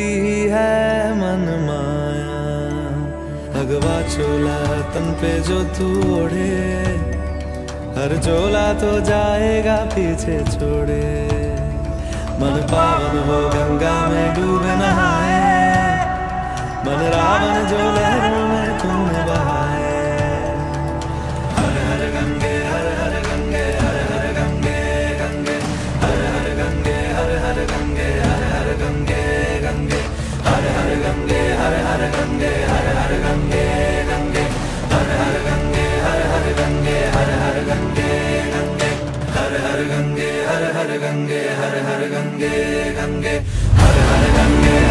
करती है मन माया। अगवा चोला तन पे जो तू ओढ़े, हर चोला तो जाएगा पीछे छोड़े। मन पावन हो गंगा में डूब नहाए, मन रावण जो लहरों में तुम बहाए। हर हर गंगे, हर हर गंगे, हर हर गंगे गंगे, हर हर गंगे, हर हर गंगे 하르 강게 하르 하르 강게 하르 하르 강게 강게 하르 하르 강게.